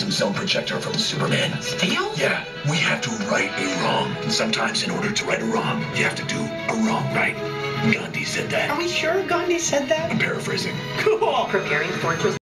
phantom zone projector from Superman. Steal? Yeah, we have to right a wrong. And sometimes, in order to right a wrong, you have to do a wrong right. Gandhi said that. Are we sure Gandhi said that? I'm paraphrasing. Cool. Preparing Fortress